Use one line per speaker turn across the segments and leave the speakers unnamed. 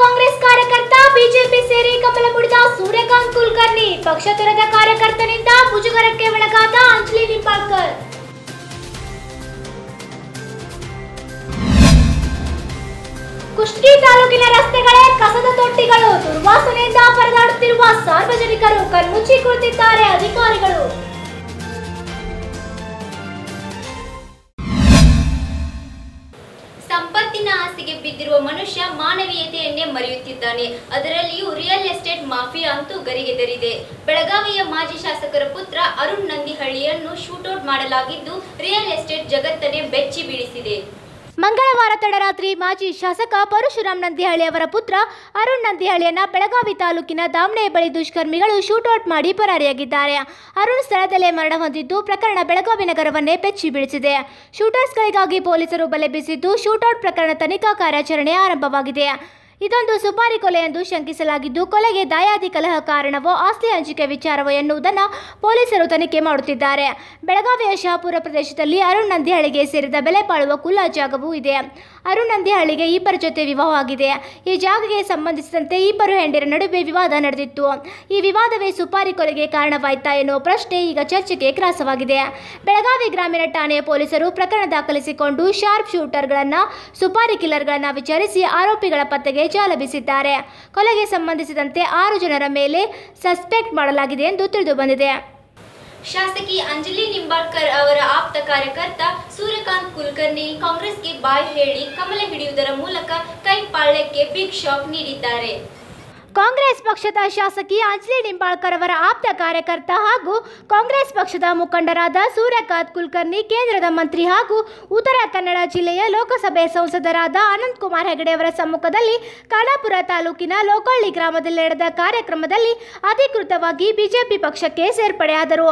ಕಾಂಗ್ರೆಸ್ ಕಾರ್ಯಕರ್ತ, ಬಿಜೆಪಿ ಸೇರಿ ಕಮಲ ಮುಡಿದ ಸೂರ್ಯಕಾಂತ್ ಕುಲಕರ್ಣಿ, ಪಕ್ಷ ತೊರೆದ ಕಾರ್ಯಕರ್ತನಿಂದ ಮುಜುಗರಕ್ಕೆ ಒಳಗಾದ ಅಂಜಲಿ ನಿಂಬಾಳ್ಕರ್. ಕುಷ್ಟಗಿ ತಾಲೂಕಿನ ರಸ್ತೆಗಳೇ ಕಸದ ತೊಟ್ಟಿಗಳು ದುರ್ವಾಸನೆಯಿಂದ ಪರದಾಡುತ್ತಿರುವ ಸಾರ್ವಜನಿಕರು ಕಣ್ಮುಚ್ಚಿ ಕುಳಿತಿದ್ದಾರೆ ಅಧಿಕಾರಿಗಳು.
ಬಿದ್ದಿರುವ ಮನುಷ್ಯ ಮಾನವೀಯತೆಯನ್ನೇ ಮರೆಯುತ್ತಿದ್ದಾನೆ. ಅದರಲ್ಲಿಯೂ ರಿಯಲ್ ಎಸ್ಟೇಟ್ ಮಾಫಿಯಾ ಅಂತೂ ಗರಿಗೆದರಿದೆ ಬೆಳಗಾವಿಯ ಮಾಜಿ ಶಾಸಕರ ಪುತ್ರ ಅರುಣ್ ನಂದಿಹಳ್ಳಿಯನ್ನು ಶೂಟೌಟ್ ಮಾಡಲಾಗಿದ್ದು ರಿಯಲ್ ಎಸ್ಟೇಟ್ ಜಗತ್ತನ್ನೇ ಬೆಚ್ಚಿ ಬೀಳಿಸಿದೆ.
ಮಂಗಳವಾರ ತಡರಾತ್ರಿ ಮಾಜಿ ಶಾಸಕ ಪರಶುರಾಮ್ ನಂದಿಹಳ್ಳಿ ಅವರ ಪುತ್ರ ಅರುಣ್ ನಂದಿಹಳ್ಳಿಯನ್ನ ಬೆಳಗಾವಿ ತಾಲೂಕಿನ ದಾಮಣೆ ಬಳಿ ದುಷ್ಕರ್ಮಿಗಳು ಶೂಟೌಟ್ ಮಾಡಿ ಪರಾರಿಯಾಗಿದ್ದಾರೆ. ಅರುಣ್ ಸ್ಥಳದಲ್ಲೇ ಮರಣ ಹೊಂದಿದ್ದು ಪ್ರಕರಣ ಬೆಳಗಾವಿ ನಗರವನ್ನೇ ಬೆಚ್ಚಿ ಬೀಳಿಸಿದೆ. ಶೂಟರ್ಸ್ಗಳಿಗಾಗಿ ಪೊಲೀಸರು ಬಲೆ ಬೀಸಿದ್ದು ಶೂಟೌಟ್ ಪ್ರಕರಣ ತನಿಖಾ ಕಾರ್ಯಾಚರಣೆ ಆರಂಭವಾಗಿದೆ. ಇದೊಂದು ಸುಪಾರಿ ಕೊಲೆ ಎಂದು ಶಂಕಿಸಲಾಗಿದ್ದು, ಕೊಲೆಗೆ ದಾಯಾದಿ ಕಲಹ ಕಾರಣವೋ ಆಸ್ತಿ ಹಂಚಿಕೆ ವಿಚಾರವೋ ಎನ್ನುವುದನ್ನು ಪೊಲೀಸರು ತನಿಖೆ ಮಾಡುತ್ತಿದ್ದಾರೆ. ಬೆಳಗಾವಿಯ ಶಹಾಪುರ ಪ್ರದೇಶದಲ್ಲಿ ಅರುಣ್ ನಂದಿಹಳ್ಳಿಗೆ ಸೇರಿದ ಬೆಲೆ ಬಾಳುವ ಕುಲ್ಲ ಜಾಗವೂ ಇದೆ. ಅರುಣ್ ನಂದಿಹಳ್ಳಿಗೆ ಇಬ್ಬರ ಜೊತೆ ವಿವಾಹವಾಗಿದೆ. ಈ ಜಾಗಕ್ಕೆ ಸಂಬಂಧಿಸಿದಂತೆ ಇಬ್ಬರು ಹೆಂಡಿರ ನಡುವೆ ವಿವಾದ ನಡೆದಿತ್ತು. ಈ ವಿವಾದವೇ ಸುಪಾರಿ ಕೊಲೆಗೆ ಕಾರಣವಾಯ್ತಾ ಎನ್ನುವ ಪ್ರಶ್ನೆ ಈಗ ಚರ್ಚೆಗೆ ಗ್ರಾಸವಾಗಿದೆ. ಬೆಳಗಾವಿ ಗ್ರಾಮೀಣ ಠಾಣೆಯ ಪೊಲೀಸರು ಪ್ರಕರಣ ದಾಖಲಿಸಿಕೊಂಡು ಶಾರ್ಪ್ ಶೂಟರ್ಗಳನ್ನು, ಸುಪಾರಿ ಕಿಲ್ಲರ್ಗಳನ್ನು ವಿಚಾರಿಸಿ ಆರೋಪಿಗಳ ಪತ್ತೆಗೆ ಜಾಲ ಬೀಸಿದ್ದಾರೆ. ಕೊಲೆಗೆ ಸಂಬಂಧಿಸಿದಂತೆ ಆರು ಜನರ ಮೇಲೆ ಸಸ್ಪೆಕ್ಟ್ ಮಾಡಲಾಗಿದೆ ಎಂದು ತಿಳಿದು ಬಂದಿದೆ.
ಶಾಸಕಿ ಅಂಜಲಿ ನಿಂಬಾಳ್ಕರ್ ಅವರ ಆಪ್ತ ಕಾರ್ಯಕರ್ತ ಸೂರ್ಯಕಾಂತ್ ಕುಲಕರ್ಣಿ ಕಾಂಗ್ರೆಸ್ಗೆ ಬಾಯ್ ಹೇಳಿ ಕಮಲ ಹಿಡಿಯುವುದರ ಮೂಲಕ ಕೈ ಪಾಳ್ಯಕ್ಕೆ ಬಿಗ್ ಶಾಕ್ ನೀಡಿದ್ದಾರೆ.
ಕಾಂಗ್ರೆಸ್ ಪಕ್ಷದ ಶಾಸಕಿ ಅಂಜಲಿ ನಿಂಬಾಳ್ಕರ್ ಅವರ ಆಪ್ತ ಕಾರ್ಯಕರ್ತ ಹಾಗೂ ಕಾಂಗ್ರೆಸ್ ಪಕ್ಷದ ಮುಖಂಡರಾದ ಸೂರ್ಯಕಾಂತ್ ಕುಲಕರ್ಣಿ, ಕೇಂದ್ರದ ಮಂತ್ರಿ ಹಾಗೂ ಉತ್ತರ ಕನ್ನಡ ಜಿಲ್ಲೆಯ ಲೋಕಸಭೆ ಸಂಸದರಾದ ಅನಂತ್ ಕುಮಾರ್ ಹೆಗಡೆ ಅವರ ಸಮ್ಮುಖದಲ್ಲಿ ಖಾನಾಪುರ ತಾಲೂಕಿನ ಲೋಕಳ್ಳಿ ಗ್ರಾಮದಲ್ಲಿ ನಡೆದ ಕಾರ್ಯಕ್ರಮದಲ್ಲಿ ಅಧಿಕೃತವಾಗಿ ಬಿಜೆಪಿ ಪಕ್ಷಕ್ಕೆ ಸೇರ್ಪಡೆಯಾದರು.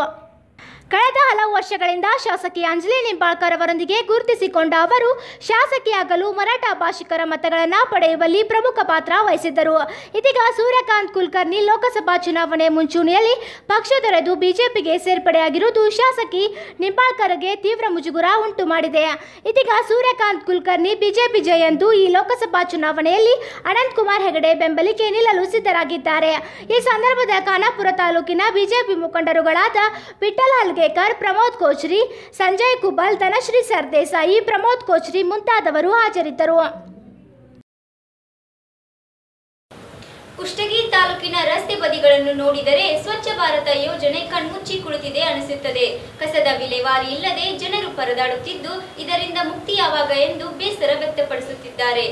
ಕಳೆದ ಹಲವು ವರ್ಷಗಳಿಂದ ಶಾಸಕಿ ಅಂಜಲಿ ನಿಂಬಾಳ್ಕರ್ ಅವರೊಂದಿಗೆ ಗುರುತಿಸಿಕೊಂಡ ಅವರು ಶಾಸಕಿಯಾಗಲು ಮರಾಠ ಭಾಷಿಕರ ಮತಗಳನ್ನು ಪಡೆಯುವಲ್ಲಿ ಪ್ರಮುಖ ಪಾತ್ರ ವಹಿಸಿದ್ದರು. ಇದೀಗ ಸೂರ್ಯಕಾಂತ್ ಕುಲಕರ್ಣಿ ಲೋಕಸಭಾ ಚುನಾವಣೆ ಮುಂಚೂಣಿಯಲ್ಲಿ ಪಕ್ಷ ತೊರೆದು ಬಿಜೆಪಿಗೆ ಸೇರ್ಪಡೆಯಾಗಿರುವುದು ಶಾಸಕಿ ನಿಂಬಾಳ್ಕರ್ಗೆ ತೀವ್ರ ಮುಜುಗುರ ಉಂಟು ಮಾಡಿದೆ. ಇದೀಗ ಸೂರ್ಯಕಾಂತ್ ಕುಲಕರ್ಣಿ ಬಿಜೆಪಿ ಜಯಂದು ಈ ಲೋಕಸಭಾ ಚುನಾವಣೆಯಲ್ಲಿ ಅನಂತ್ ಕುಮಾರ್ ಹೆಗಡೆ ಬೆಂಬಲಿಗೆ ನಿಲ್ಲಲು ಸಿದ್ಧರಾಗಿದ್ದಾರೆ. ಈ ಸಂದರ್ಭದ ಖಾನಾಪುರ ತಾಲೂಕಿನ ಬಿಜೆಪಿ ಮುಖಂಡರುಗಳಾದ ವಿಠಲ್ ಹಲ್ಗೇಕರ್ ಪ್ರಮೋದ್ ಕೋಚ್ರಿ ಸಂಜಯ್ ಕುಬಲ್, ಧನಶ್ರೀ ಸರ್ದೇಸಾಯಿ, ಪ್ರಮೋದ್ ಕೋಚ್ರಿ ಮುಂತಾದವರು ಹಾಜರಿದ್ದರು.
ಕುಷ್ಟಗಿ ತಾಲೂಕಿನ ರಸ್ತೆ ಬದಿಗಳನ್ನು ನೋಡಿದರೆ ಸ್ವಚ್ಛ ಭಾರತ ಯೋಜನೆ ಕಣ್ಮುಚ್ಚಿ ಕುಳಿತಿದೆ ಅನಿಸುತ್ತದೆ. ಕಸದ ವಿಲೇವಾರಿ ಇಲ್ಲದೆ ಜನರು ಪರದಾಡುತ್ತಿದ್ದು, ಇದರಿಂದ ಮುಕ್ತಿ ಯಾವಾಗ ಎಂದು ಬೇಸರ ವ್ಯಕ್ತಪಡಿಸುತ್ತಿದ್ದಾರೆ.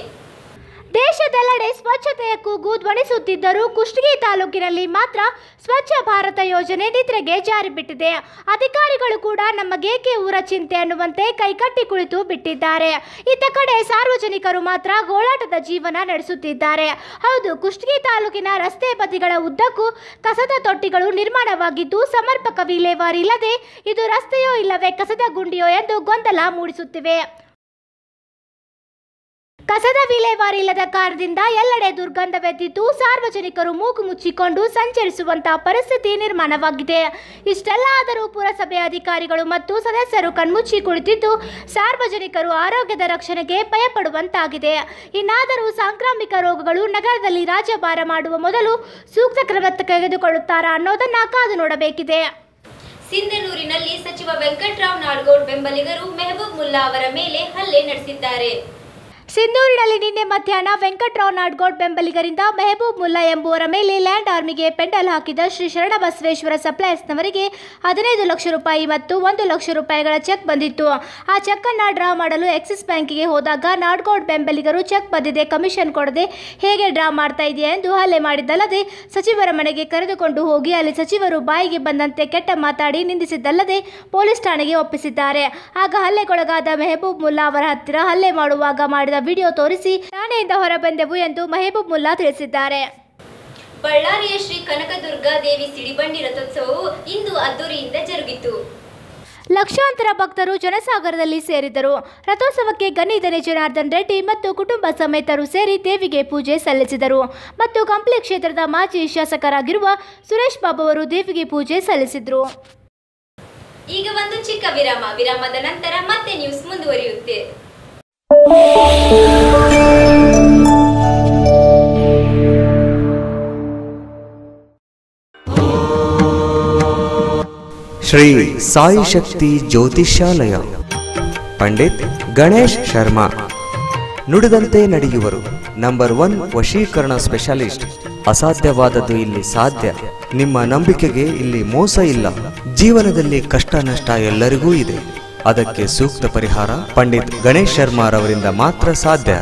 ದೇಶದೆಲ್ಲೆಡೆ ಸ್ವಚ್ಛತೆಯ ಕೂಗು ಧ್ವನಿಸುತ್ತಿದ್ದರೂ ಕುಷ್ಟಗಿ ತಾಲೂಕಿನಲ್ಲಿ ಮಾತ್ರ ಸ್ವಚ್ಛ ಭಾರತ ಯೋಜನೆ ನಿದ್ರೆಗೆ ಜಾರಿ ಬಿಟ್ಟಿದೆ. ಅಧಿಕಾರಿಗಳು ಕೂಡ ನಮಗೇಕೆ ಊರ ಚಿಂತೆ ಅನ್ನುವಂತೆ ಕೈಕಟ್ಟಿ ಕುಳಿತು ಬಿಟ್ಟಿದ್ದಾರೆ. ಇತ್ತ ಕಡೆ ಸಾರ್ವಜನಿಕರು ಮಾತ್ರ ಗೋಳಾಟದ ಜೀವನ ನಡೆಸುತ್ತಿದ್ದಾರೆ. ಹೌದು, ಕುಷ್ಟಗಿ ತಾಲೂಕಿನ ರಸ್ತೆ ಬದಿಗಳ ಉದ್ದಕ್ಕೂ ಕಸದ ತೊಟ್ಟಿಗಳು ನಿರ್ಮಾಣವಾಗಿದ್ದು ಸಮರ್ಪಕ ವಿಲೇವಾರಿ ಇಲ್ಲದೆ ಇದು ರಸ್ತೆಯೋ ಇಲ್ಲವೇ ಕಸದ ಗುಂಡಿಯೋ ಎಂದು ಗೊಂದಲ ಮೂಡಿಸುತ್ತಿವೆ. ಕಸದ ವಿಲೇವಾರಿ ಇಲ್ಲದ ಕಾರಣದಿಂದ ಎಲ್ಲೆಡೆ ದುರ್ಗಂಧವೆದ್ದಿದ್ದು ಸಾರ್ವಜನಿಕರು ಮೂಗು ಮುಚ್ಚಿಕೊಂಡು ಸಂಚರಿಸುವಂತಹ ಪರಿಸ್ಥಿತಿ ನಿರ್ಮಾಣವಾಗಿದೆ. ಇಷ್ಟೆಲ್ಲ ಆದರೂ ಪುರಸಭೆ ಅಧಿಕಾರಿಗಳು ಮತ್ತು ಸದಸ್ಯರು ಕಣ್ಮುಚ್ಚಿ ಕುಳಿತಿದ್ದು, ಸಾರ್ವಜನಿಕರು ಆರೋಗ್ಯದ ರಕ್ಷಣೆಗೆ ಭಯಪಡುವಂತಾಗಿದೆ ಇನ್ನಾದರೂ ಸಾಂಕ್ರಾಮಿಕ ರೋಗಗಳು ನಗರದಲ್ಲಿ ರಾಜ್ಯಭಾರ ಮಾಡುವ ಮೊದಲು ಸೂಕ್ತ ಕ್ರಮ ತೆಗೆದುಕೊಳ್ಳುತ್ತಾರಾ ಅನ್ನೋದನ್ನ ಕಾದು ನೋಡಬೇಕಿದೆ.
ಸಿಂಧನೂರಿನಲ್ಲಿ ಸಚಿವ ವೆಂಕಟರಾವ್ ನಾಡಗೌಡ್ ಬೆಂಬಲಿಗರು ಮೆಹಬೂಬ್ ಮುಲ್ಲಾ ಅವರ ಮೇಲೆ ಹಲ್ಲೆ ನಡೆಸಿದ್ದಾರೆ.
ಸಿಂಧೂರಿನಲ್ಲಿ ನಿನ್ನೆ ಮಧ್ಯಾಹ್ನ ವೆಂಕಟರಾವ್ ನಾಡ್ಗೌಡ್ ಬೆಂಬಲಿಗರಿಂದ ಮೆಹಬೂಬ್ ಮುಲ್ಲಾ ಎಂಬುವರ ಮೇಲೆ ಲ್ಯಾಂಡ್ ಆರ್ಮಿಗೆ ಪೆಂಡಲ್ ಹಾಕಿದ ಶ್ರೀ ಶರಣಬಸವೇಶ್ವರ ಸಪ್ಲೈಸ್ನವರಿಗೆ ಹದಿನೈದು ಲಕ್ಷ ರೂಪಾಯಿ ಮತ್ತು ಒಂದು ಲಕ್ಷ ರೂಪಾಯಿಗಳ ಚೆಕ್ ಬಂದಿತ್ತು. ಆ ಚೆಕ್ ಅನ್ನ ಡ್ರಾ ಮಾಡಲು ಎಕ್ಸಿಸ್ ಬ್ಯಾಂಕಿಗೆ ಹೋದಾಗ ನಾಡ್ಗೌಡ್ ಬೆಂಬಲಿಗರು ಚೆಕ್ ಬಂದಿದೆ, ಕಮಿಷನ್ ಕೊಡದೆ ಹೇಗೆ ಡ್ರಾ ಮಾಡ್ತಾ ಇದೆಯಾ ಎಂದು ಹಲ್ಲೆ ಮಾಡಿದ್ದಲ್ಲದೆ ಸಚಿವರ ಮನೆಗೆ ಕರೆದುಕೊಂಡು ಹೋಗಿ ಅಲ್ಲಿ ಸಚಿವರು ಬಾಯಿಗೆ ಬಂದಂತೆ ಕೆಟ್ಟ ಮಾತಾಡಿ ನಿಂದಿಸಿದ್ದಲ್ಲದೆ ಪೊಲೀಸ್ ಠಾಣೆಗೆ ಒಪ್ಪಿಸಿದ್ದಾರೆ. ಆಗ ಹಲ್ಲೆಗೊಳಗಾದ ಮೆಹಬೂಬ್ ಮುಲ್ಲಾ ಅವರ ಹತ್ತಿರ ಹಲ್ಲೆ ಮಾಡುವಾಗ ಮಾಡಿದ ವಿಡಿಯೋ ತೋರಿಸಿ ಠಾಣೆಯಿಂದ ಹೊರಬಂದೆವು ಎಂದು ಮೆಹಬೂಬ್ ಮುಲ್ಲಾ ತಿಳಿಸಿದ್ದಾರೆ.
ಬಳ್ಳಾರಿಯ ಶ್ರೀ ಕನಕದುರ್ಗಾ ದೇವಿ ಸಿಡಿಬಂಡಿ ರಥೋತ್ಸವವು ಇಂದು ಅದ್ದೂರಿಯಿಂದ ಜರುಗಿತು.
ಲಕ್ಷಾಂತರ ಭಕ್ತರು ಜನಸಾಗರದಲ್ಲಿ ಸೇರಿದರು ರಥೋತ್ಸವಕ್ಕೆ ಗಣಿಧನೆ ಜನಾರ್ದನ್ ರೆಡ್ಡಿ ಮತ್ತು ಕುಟುಂಬ ಸಮೇತರು ಸೇರಿ ದೇವಿಗೆ ಪೂಜೆ ಸಲ್ಲಿಸಿದರು. ಮತ್ತು ಕಂಪ್ಲಿ ಕ್ಷೇತ್ರದ ಮಾಜಿ ಶಾಸಕರಾಗಿರುವ ಸುರೇಶ್ ಬಾಬು ಅವರು ದೇವಿಗೆ ಪೂಜೆ ಸಲ್ಲಿಸಿದರು.
ಈಗ ಒಂದು ಚಿಕ್ಕ ವಿರಾಮ. ವಿರಾಮದ ನಂತರ ಮತ್ತೆ ನ್ಯೂಸ್ ಮುಂದುವರಿಯುತ್ತೆ.
ಶ್ರೀ ಸಾಯಿ ಶಕ್ತಿ ಜ್ಯೋತಿಷ್ಯಾಲಯ. ಪಂಡಿತ್ ಗಣೇಶ್ ಶರ್ಮಾ. ನುಡಿದಂತೆ ನಡೆಯುವರು. ನಂಬರ್ ಒನ್ ವಶೀಕರಣ ಸ್ಪೆಷಲಿಸ್ಟ್. ಅಸಾಧ್ಯವಾದದ್ದು ಇಲ್ಲಿ ಸಾಧ್ಯ. ನಿಮ್ಮ ನಂಬಿಕೆಗೆ ಇಲ್ಲಿ ಮೋಸ ಇಲ್ಲ. ಜೀವನದಲ್ಲಿ ಕಷ್ಟ ನಷ್ಟ ಎಲ್ಲರಿಗೂ ಇದೆ. ಅದಕ್ಕೆ ಸೂಕ್ತ ಪರಿಹಾರ ಪಂಡಿತ್ ಗಣೇಶ್ ಶರ್ಮಾರವರಿಂದ ಮಾತ್ರ ಸಾಧ್ಯ.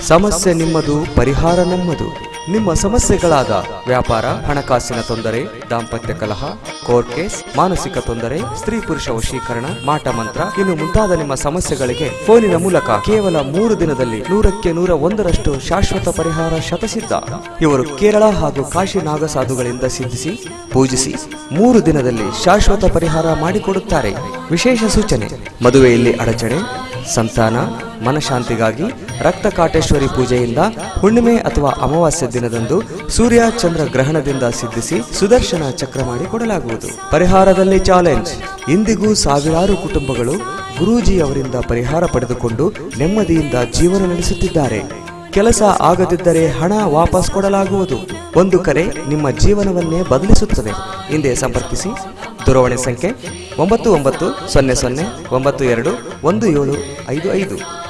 ಸಮಸ್ಯೆ ನಿಮ್ಮದು ಪರಿಹಾರ ನಮ್ಮದು. ನಿಮ್ಮ ಸಮಸ್ಯೆಗಳಾದ ವ್ಯಾಪಾರ, ಹಣಕಾಸಿನ ತೊಂದರೆ, ದಾಂಪತ್ಯ ಕಲಹ, ಕೋರ್ಟ್ ಕೇಸ್, ಮಾನಸಿಕ ತೊಂದರೆ, ಸ್ತ್ರೀ ಪುರುಷ ವಶೀಕರಣ, ಮಾಟ ಮಂತ್ರ, ಇನ್ನು ಮುಂತಾದ ನಿಮ್ಮ ಸಮಸ್ಯೆಗಳಿಗೆ ಫೋನಿನ ಮೂಲಕ ಕೇವಲ ಮೂರು ದಿನದಲ್ಲಿ ನೂರಕ್ಕೆ ನೂರ ಒಂದರಷ್ಟು ಶಾಶ್ವತ ಪರಿಹಾರ ಶತಸಿದ್ಧ. ಇವರು ಕೇರಳ ಹಾಗೂ ಕಾಶಿ ನಾಗಸಾಧುಗಳಿಂದ ಸಿದ್ಧಿಸಿ, ಪೂಜಿಸಿ ಮೂರು ದಿನದಲ್ಲಿ ಶಾಶ್ವತ ಪರಿಹಾರ ಮಾಡಿಕೊಡುತ್ತಾರೆ. ವಿಶೇಷ ಸೂಚನೆ, ಮದುವೆಯಲ್ಲಿ ಅಡಚಣೆ, ಸಂತಾನ, ಮನಶಾಂತಿಗಾಗಿ ರಕ್ತ ಕಾಟೇಶ್ವರಿ ಪೂಜೆಯಿಂದ ಹುಣ್ಣಿಮೆ ಅಥವಾ ಅಮಾವಾಸ್ಯ ದಿನದಂದು ಸೂರ್ಯ ಚಂದ್ರ ಗ್ರಹಣದಿಂದ ಸಿದ್ಧಿಸಿ ಸುದರ್ಶನ ಚಕ್ರ ಮಾಡಿ ಕೊಡಲಾಗುವುದು. ಪರಿಹಾರದಲ್ಲಿ ಚಾಲೆಂಜ್. ಇಂದಿಗೂ ಸಾವಿರಾರು ಕುಟುಂಬಗಳು ಗುರೂಜಿ ಅವರಿಂದ ಪರಿಹಾರ ಪಡೆದುಕೊಂಡು ನೆಮ್ಮದಿಯಿಂದ ಜೀವನ ನಡೆಸುತ್ತಿದ್ದಾರೆ. ಕೆಲಸ ಆಗದಿದ್ದರೆ ಹಣ ವಾಪಸ್ ಕೊಡಲಾಗುವುದು. ಒಂದು ಕರೆ ನಿಮ್ಮ ಜೀವನವನ್ನೇ ಬದಲಿಸುತ್ತದೆ. ಹಿಂದೆ ಸಂಪರ್ಕಿಸಿ. ದೂರವಾಣಿ ಸಂಖ್ಯೆ ಒಂಬತ್ತು ಒಂಬತ್ತು ಸೊನ್ನೆ ಸೊನ್ನೆ ಒಂಬತ್ತು ಎರಡು ಒಂದು ಏಳು ಐದು ಐದು.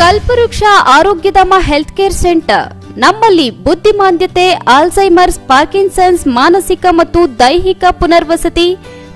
ಕಲ್ಪವೃಕ್ಷ ಆರೋಗ್ಯಧಾಮ ಹೆಲ್ತ್ ಕೇರ್ ಸೆಂಟರ್. ನಮ್ಮಲ್ಲಿ ಬುದ್ಧಿಮಾಂದ್ಯತೆ ಆಲ್ಝೈಮರ್ಸ್ ಪಾರ್ಕಿನ್ಸನ್ಸ್ ಮಾನಸಿಕ ಮತ್ತು ದೈಹಿಕ ಪುನರ್ವಸತಿ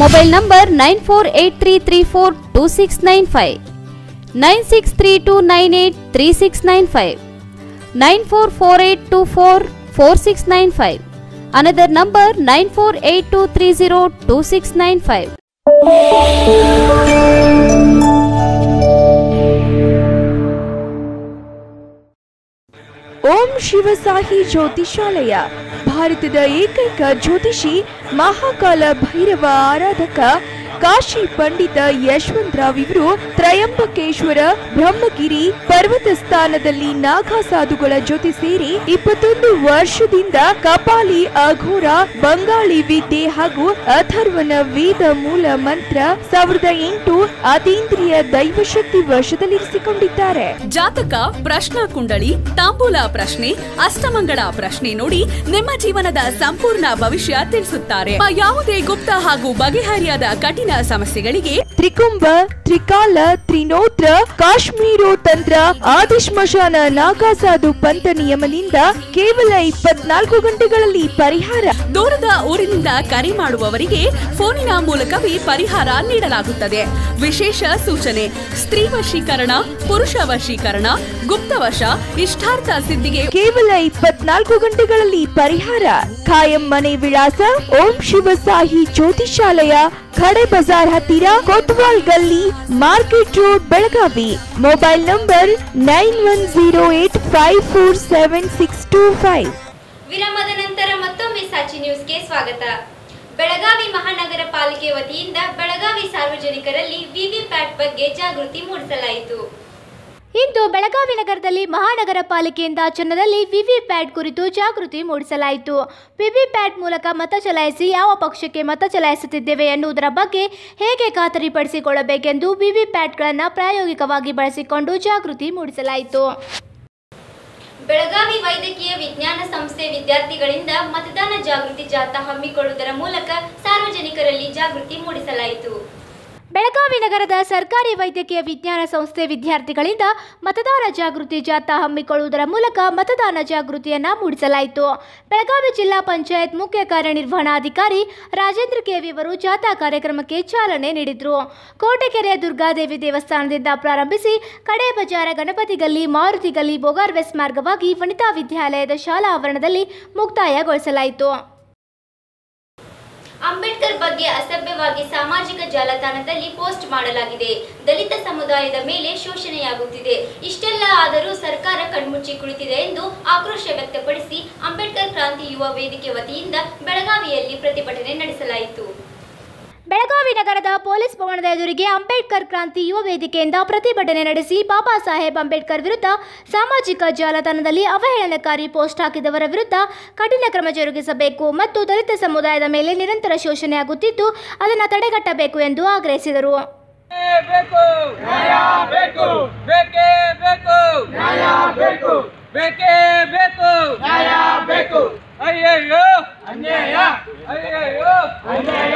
Mobile number nine four eight three three four two six nine five, nine six three two nine eight three six nine five, nine four four eight two four four six nine five another number nine four eight two three zero two six nine five.
Om Shivasahi Jyotishalaya. ಭಾರತದ ಏಕೈಕ ಜ್ಯೋತಿಷಿ ಮಹಾಕಾಲ ಭೈರವ ಆರಾಧಕ ಕಾಶಿ ಪಂಡಿತ ಯಶವಂತರಾವ್ ಇವರು ತ್ರಯಂಬಕೇಶ್ವರ, ಬ್ರಹ್ಮಗಿರಿ ಪರ್ವತ ಸ್ಥಾನದಲ್ಲಿ ನಾಗಾ ಸಾಧುಗಳ ಜೊತೆ ಸೇರಿ ಇಪ್ಪತ್ತೊಂದು ವರ್ಷದಿಂದ ಕಪಾಲಿ, ಅಘೋರ, ಬಂಗಾಳಿ ವಿದ್ಯೆ ಹಾಗೂ ಅಥರ್ವನ ವೇದ ಮೂಲ ಮಂತ್ರ ಸಾವಿರದ ಎಂಟು ಅತೀಂದ್ರಿಯ ದೈವಶಕ್ತಿ ವಶದಲ್ಲಿರಿಸಿಕೊಂಡಿದ್ದಾರೆ.
ಜಾತಕ, ಪ್ರಶ್ನಾ ಕುಂಡಳಿ, ತಾಂಬೂಲ ಪ್ರಶ್ನೆ, ಅಷ್ಟಮಂಗಳ ಪ್ರಶ್ನೆ ನೋಡಿ ನಿಮ್ಮ ಜೀವನದ ಸಂಪೂರ್ಣ ಭವಿಷ್ಯ ತಿಳಿಸುತ್ತಾರೆ. ಯಾವುದೇ ಗುಪ್ತ ಹಾಗೂ ಬಗೆಹರಿಯಾದ ಕಠಿಣ ಸಮಸ್ಯೆಗಳಿಗೆ
ತ್ರಿಕುಂಭ ತ್ರಿಕಾಲ ತ್ರಿನೋತ್ರ ಕಾಶ್ಮೀರೋ ತಂತ್ರ ಆದಿಶ್ಮಶಾನ ನಾಗಾಸಾಧು ಪಂಥ ನಿಯಮದಿಂದ ಕೇವಲ ಇಪ್ಪತ್ನಾಲ್ಕು ಗಂಟೆಗಳಲ್ಲಿ ಪರಿಹಾರ.
ದೂರದ ಊರಿನಿಂದ ಕರೆ ಮಾಡುವವರಿಗೆ ಫೋನಿನ ಮೂಲಕವೇ ಪರಿಹಾರ ನೀಡಲಾಗುತ್ತದೆ. ವಿಶೇಷ ಸೂಚನೆ ಸ್ತ್ರೀ ವಶೀಕರಣ ಪುರುಷ ವಶೀಕರಣ ಗುಪ್ತವಶ ಇಷ್ಟಾರ್ಥ ಸಿದ್ಧಿಗೆ
ಕೇವಲ ಇಪ್ಪತ್ನಾಲ್ಕು ಗಂಟೆಗಳಲ್ಲಿ ಪರಿಹಾರ. ಖಾಯಂ ಮನೆ ವಿಳಾಸ ಓಂ ಶಿವಸಾಹಿ ಜ್ಯೋತಿಷಾಲಯ ಖಡೆ ಬಜಾರ್ ಹತ್ತಿರ Kotwal Galli market road Belagavi. Mobile number nine one zero eight five four seven six two five.
ವಿರಾಮದ ನಂತರ ಮತ್ತೊಮ್ಮೆ ಸಾಚಿ ನ್ಯೂಸ್ಗೆ ಸ್ವಾಗತ. ಬೆಳಗಾವಿ ಮಹಾನಗರ ಪಾಲಿಕೆ ವತಿಯಿಂದ ಬೆಳಗಾವಿ ಸಾರ್ವಜನಿಕರಲ್ಲಿ ವಿವಿಪ್ಯಾಟ್ ಬಗ್ಗೆ ಜಾಗೃತಿ ಮೂಡಿಸಲಾಯಿತು.
ಇಂದು ಬೆಳಗಾವಿ ನಗರದಲ್ಲಿ ಮಹಾನಗರ ಪಾಲಿಕೆಯಿಂದ ಚನ್ನದಲ್ಲಿ ವಿವಿಪ್ಯಾಟ್ ಕುರಿತು ಜಾಗೃತಿ ಮೂಡಿಸಲಾಯಿತು. ವಿವಿಪ್ಯಾಟ್ ಮೂಲಕ ಮತ ಚಲಾಯಿಸಿ ಯಾವ ಪಕ್ಷಕ್ಕೆ ಮತ ಚಲಾಯಿಸುತ್ತಿದ್ದೇವೆ ಎನ್ನುವುದರ ಬಗ್ಗೆ ಹೇಗೆ ಖಾತರಿಪಡಿಸಿಕೊಳ್ಳಬೇಕೆಂದು ವಿವಿಪ್ಯಾಟ್ಗಳನ್ನು ಪ್ರಾಯೋಗಿಕವಾಗಿ ಬಳಸಿಕೊಂಡು ಜಾಗೃತಿ ಮೂಡಿಸಲಾಯಿತು.
ಬೆಳಗಾವಿ ವೈದ್ಯಕೀಯ ವಿಜ್ಞಾನ ಸಂಸ್ಥೆ ವಿದ್ಯಾರ್ಥಿಗಳಿಂದ ಮತದಾನ ಜಾಗೃತಿ ಜಾಥಾ ಹಮ್ಮಿಕೊಳ್ಳುವುದರ ಮೂಲಕ ಸಾರ್ವಜನಿಕರಲ್ಲಿ ಜಾಗೃತಿ ಮೂಡಿಸಲಾಯಿತು.
ಬೆಳಗಾವಿ ನಗರದ ಸರ್ಕಾರಿ ವೈದ್ಯಕೀಯ ವಿಜ್ಞಾನ ಸಂಸ್ಥೆ ವಿದ್ಯಾರ್ಥಿಗಳಿಂದ ಮತದಾನ ಜಾಗೃತಿ ಜಾಥಾ ಹಮ್ಮಿಕೊಳ್ಳುವುದರ ಮೂಲಕ ಮತದಾನ ಜಾಗೃತಿಯನ್ನ ಮೂಡಿಸಲಾಯಿತು. ಬೆಳಗಾವಿ ಜಿಲ್ಲಾ ಪಂಚಾಯತ್ ಮುಖ್ಯ ಕಾರ್ಯನಿರ್ವಹಣಾಧಿಕಾರಿ ರಾಜೇಂದ್ರ ಕೆವಿ ಅವರು ಜಾಥಾ ಕಾರ್ಯಕ್ರಮಕ್ಕೆ ಚಾಲನೆ ನೀಡಿದರು. ಕೋಟೆಕೆರೆಯ ದುರ್ಗಾದೇವಿ ದೇವಸ್ಥಾನದಿಂದ ಪ್ರಾರಂಭಿಸಿ ಕಡೆ ಬಜಾರ ಗಣಪತಿ ಗಲ್ಲಿ ಮಾರುತಿ ಗಲ್ಲಿ ಬೋಗಾರ್ವೆಸ್ ಮಾರ್ಗವಾಗಿ ವನಿತಾ ವಿದ್ಯಾಲಯದ ಶಾಲಾ ಆವರಣದಲ್ಲಿ ಮುಕ್ತಾಯಗೊಳಿಸಲಾಯಿತು.
ಅಂಬೇಡ್ಕರ್ ಬಗ್ಗೆ ಅಸಭ್ಯವಾಗಿ ಸಾಮಾಜಿಕ ಜಾಲತಾಣದಲ್ಲಿ ಪೋಸ್ಟ್ ಮಾಡಲಾಗಿದೆ. ದಲಿತ ಸಮುದಾಯದ ಮೇಲೆ ಶೋಷಣೆಯಾಗುತ್ತಿದೆ. ಇಷ್ಟೆಲ್ಲ ಆದರೂ ಸರ್ಕಾರ ಕಣ್ಮುಚ್ಚಿ ಕುಳಿತಿದೆ ಎಂದು ಆಕ್ರೋಶ ವ್ಯಕ್ತಪಡಿಸಿ ಅಂಬೇಡ್ಕರ್ ಕ್ರಾಂತಿ ಯುವ ವೇದಿಕೆ ವತಿಯಿಂದ ಬೆಳಗಾವಿಯಲ್ಲಿ ಪ್ರತಿಭಟನೆ ನಡೆಸಲಾಯಿತು.
ಬೆಳಗಾವಿ ನಗರದ ಪೊಲೀಸ್ ಭವನದ ಎದುರಿಗೆ ಅಂಬೇಡ್ಕರ್ ಕ್ರಾಂತಿ ಯುವ ವೇದಿಕೆಯಿಂದ ಪ್ರತಿಭಟನೆ ನಡೆಸಿ ಬಾಬಾ ಸಾಹೇಬ್ ಅಂಬೇಡ್ಕರ್ ವಿರುದ್ಧ ಸಾಮಾಜಿಕ ಜಾಲತಾಣದಲ್ಲಿ ಅವಹೇಳನಕಾರಿ ಪೋಸ್ಟ್ ಹಾಕಿದವರ ವಿರುದ್ಧ ಕಠಿಣ ಕ್ರಮ ಜರುಗಿಸಬೇಕು ಮತ್ತು ದಲಿತ ಸಮುದಾಯದ ಮೇಲೆ ನಿರಂತರ ಶೋಷಣೆ ಆಗುತ್ತಿದ್ದು, ಅದನ್ನು ತಡೆಗಟ್ಟಬೇಕು ಎಂದು ಆಗ್ರಹಿಸಿದರು.
ಬೇಕು. ಅಯ್ಯಯ್ಯೋ! ಅನ್ಯಾಯ! ಅಯ್ಯಯ್ಯೋ! ಅನ್ಯಾಯ!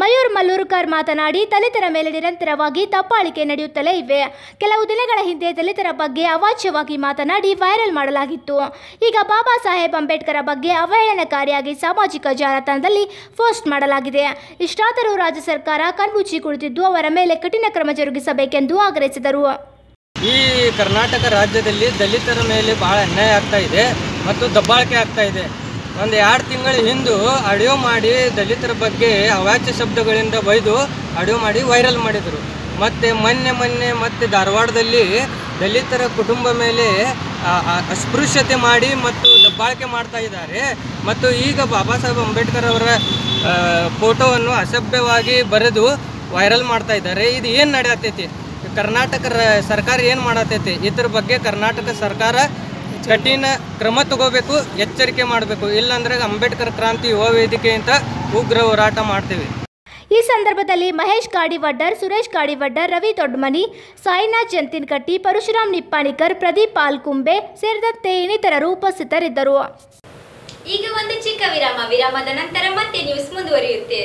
ಮಯೂರ್ ಮಲ್ಲೂರ್ಕರ್ ಮಾತನಾಡಿ ದಲಿತರ ಮೇಲೆ ನಿರಂತರವಾಗಿ ತಪ್ಪಾಳಿಕೆ ನಡೆಯುತ್ತಲೇ ಇವೆ. ಕೆಲವು ದಿನಗಳ ಹಿಂದೆ ದಲಿತರ ಬಗ್ಗೆ ಅವಾಚ್ಯವಾಗಿ ಮಾತನಾಡಿ ವೈರಲ್ ಮಾಡಲಾಗಿತ್ತು. ಈಗ ಬಾಬಾ ಸಾಹೇಬ್ ಅಂಬೇಡ್ಕರ್ ಬಗ್ಗೆ ಅವಹೇಳನಕಾರಿಯಾಗಿ ಸಾಮಾಜಿಕ ಜಾಲತಾಣದಲ್ಲಿ ಪೋಸ್ಟ್ ಮಾಡಲಾಗಿದೆ. ಇಷ್ಟಾದರೂ ರಾಜ್ಯ ಸರ್ಕಾರ ಕಣ್ಮುಚ್ಚಿ ಕುಳಿತಿದ್ದು ಅವರ ಮೇಲೆ ಕಠಿಣ ಕ್ರಮ ಜರುಗಿಸಬೇಕೆಂದು ಆಗ್ರಹಿಸಿದರು.
ಈ ಕರ್ನಾಟಕ ರಾಜ್ಯದಲ್ಲಿ ದಲಿತರ ಮೇಲೆ ಬಹಳ ಅನ್ಯಾಯ ಆಗ್ತಾ ಇದೆ ಮತ್ತು ದಬ್ಬಾಳಿಕೆ ಆಗ್ತಾ ಇದೆ. ಒಂದು ಎರಡು ತಿಂಗಳ ಹಿಂದೆ ಆಡಿಯೋ ಮಾಡಿ ದಲಿತರ ಬಗ್ಗೆ ಅವಾಚ್ಯ ಶಬ್ದಗಳಿಂದ ಬೈದು ಆಡಿಯೋ ಮಾಡಿ ವೈರಲ್ ಮಾಡಿದರು. ಮತ್ತು ಮೊನ್ನೆ ಮೊನ್ನೆ ಮತ್ತು ಧಾರವಾಡದಲ್ಲಿ ದಲಿತರ ಕುಟುಂಬ ಮೇಲೆ ಅಸ್ಪೃಶ್ಯತೆ ಮಾಡಿ ಮತ್ತು ದಬ್ಬಾಳಿಕೆ ಮಾಡ್ತಾ ಇದ್ದಾರೆ. ಮತ್ತು ಈಗ ಬಾಬಾ ಸಾಹೇಬ್ ಅಂಬೇಡ್ಕರ್ ಅವರ ಫೋಟೋವನ್ನು ಅಸಭ್ಯವಾಗಿ ಬರೆದು ವೈರಲ್ ಮಾಡ್ತಾ ಇದ್ದಾರೆ. ಇದು ಏನು ನಡೆಯತೈತಿ? ಕರ್ನಾಟಕ ಸರ್ಕಾರ ಏನು ಮಾಡತೈತಿ? ಇದ್ರ ಬಗ್ಗೆ ಕರ್ನಾಟಕ ಸರ್ಕಾರ ಕಠಿಣ ಕ್ರಮ ತಗೋಬೇಕು ಎಚ್ಚರಿಕೆ ಮಾಡಬೇಕು. ಇಲ್ಲಾಂದ್ರೆ ಅಂಬೇಡ್ಕರ್ ಕ್ರಾಂತಿ ಯುವ ವೇದಿಕೆ ಅಂತ ಉಗ್ರ ಹೋರಾಟ ಮಾಡ್ತೀವಿ.
ಈ ಸಂದರ್ಭದಲ್ಲಿ ಮಹೇಶ್ ಕಾಡಿವಡ್ಡರ್ ಸುರೇಶ್ ಕಾಡಿವಡ್ಡರ್ ರವಿ ದೊಡ್ಡಮನಿ ಸಾಯಿನಾಥ್ ಜಂತಿನಕಟ್ಟಿ ಪರಶುರಾಮ್ ನಿಪ್ಪಾಣಿಕರ್ ಪ್ರದೀಪ್ ಆಲ್ಕುಂಬೆ ಸೇರಿದಂತೆ ಇನ್ನಿತರರು ಉಪಸ್ಥಿತರಿದ್ದರು.
ಈಗ ಒಂದು ಚಿಕ್ಕ ವಿರಾಮ. ವಿರಾಮದ ನಂತರ ಮತ್ತೆ ನ್ಯೂಸ್ ಮುಂದುವರಿಯುತ್ತೆ.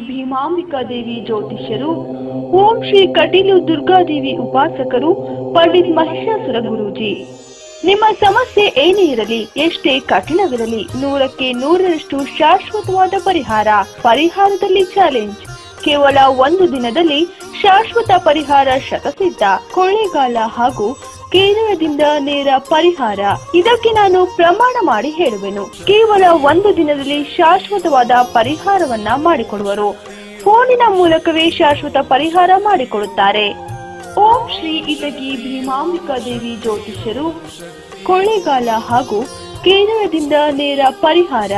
ಭೀಮಾಂಬಿಕಾ ದೇವಿ ಜ್ಯೋತಿಷ್ಯರು, ಓಂ ಶ್ರೀ ಕಟೀಲು ದುರ್ಗಾದೇವಿ ಉಪಾಸಕರು, ಪಂಡಿತ್ ಮಹಿಷಾಸುರ ಗುರೂಜಿ. ನಿಮ್ಮ ಸಮಸ್ಯೆ ಏನೇ ಇರಲಿ, ಎಷ್ಟೇ ಕಠಿಣವಿರಲಿ, ನೂರಕ್ಕೆ ನೂರರಷ್ಟು ಶಾಶ್ವತವಾದ ಪರಿಹಾರ, ಪರಿಹಾರದಲ್ಲಿ ಚಾಲೆಂಜ್ ಕೇವಲ ಒಂದು ದಿನದಲ್ಲಿ ಶಾಶ್ವತ ಪರಿಹಾರ ಶತಸಿದ್ಧ. ಕೊಳ್ಳೆಗಾಲ ಹಾಗೂ ಕೇರಳದಿಂದ ನೇರ ಪರಿಹಾರ. ಇದಕ್ಕೆ ನಾನು ಪ್ರಮಾಣ ಮಾಡಿ ಹೇಳುವೆನು. ಕೇವಲ ಒಂದು ದಿನದಲ್ಲಿ ಶಾಶ್ವತವಾದ ಪರಿಹಾರವನ್ನ ಮಾಡಿಕೊಡುವರು. ಫೋನಿನ ಮೂಲಕವೇ ಶಾಶ್ವತ ಪರಿಹಾರ ಮಾಡಿಕೊಡುತ್ತಾರೆ. ಓಂ ಶ್ರೀ ಇಟಗಿ ಭೀಮಾಂಬಿಕಾ ದೇವಿ ಜ್ಯೋತಿಷ್ಯರು. ಕೊಳ್ಳೆಗಾಲ ಹಾಗೂ ಕೇರಳದಿಂದ ನೇರ ಪರಿಹಾರ.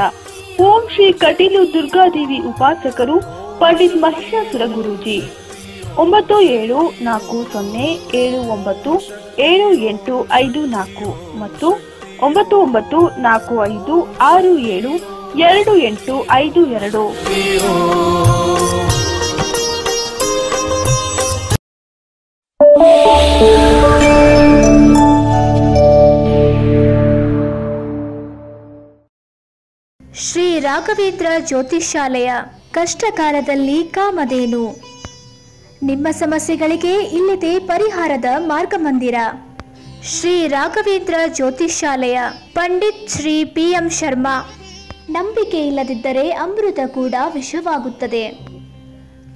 ಓಂ ಶ್ರೀ ಕಟೀಲು ದುರ್ಗಾದೇವಿ ಉಪಾಸಕರು, ಪಂಡಿತ್ ಮಹಿಷಾಸುರ ಗುರೂಜಿ. ಒಂಬತ್ತು ಏಳು ನಾಲ್ಕು ಸೊನ್ನೆ ಏಳು ಒಂಬತ್ತು ಏಳು ಎಂಟು ಐದು ನಾಲ್ಕು ಮತ್ತು ಒಂಬತ್ತು ಒಂಬತ್ತು ನಾಲ್ಕು ಐದು ಆರು ಏಳು ಎರಡು ಎಂಟು ಐದು ಎರಡು.
ಶ್ರೀ ರಾಘವೇಂದ್ರ ಜ್ಯೋತಿಷ್ಯಾಲಯ ಕಷ್ಟಕಾಲದಲ್ಲಿ ಕಾಮಧೇನು. ನಿಮ್ಮ ಸಮಸ್ಯೆಗಳಿಗೆ ಇಲ್ಲಿದೆ ಪರಿಹಾರದ ಮಾರ್ಗಮಂದಿರ ಶ್ರೀ ರಾಘವೇಂದ್ರ ಜ್ಯೋತಿಷಾಲಯ ಪಂಡಿತ್ ಶ್ರೀ ಪಿ ಎಂ ಶರ್ಮಾ. ನಂಬಿಕೆ ಇಲ್ಲದಿದ್ದರೆ ಅಮೃತ ಕೂಡ ವಿಷವಾಗುತ್ತದೆ.